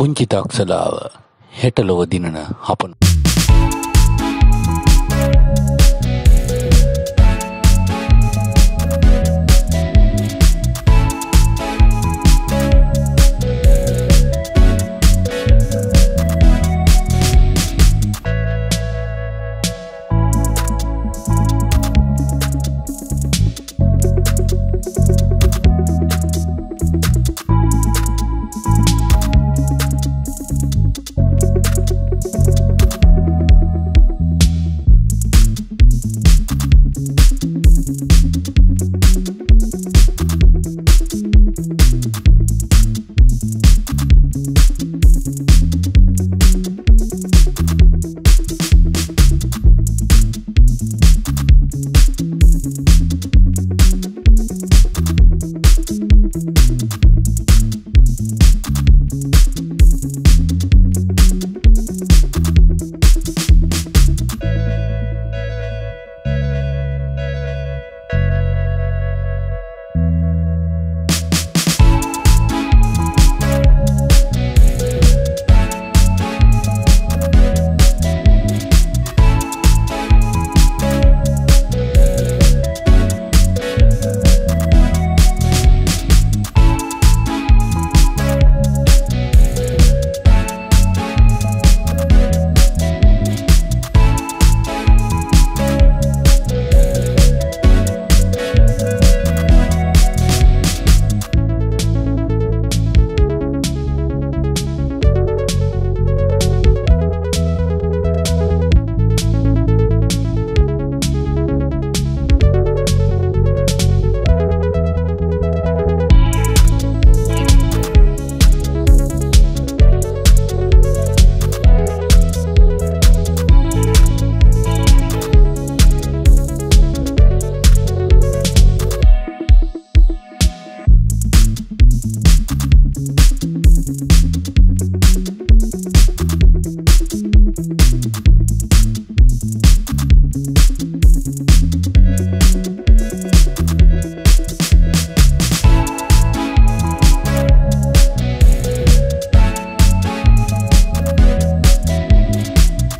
පුංචි තක්සලාව හෙට ලොව දිනන හපනු.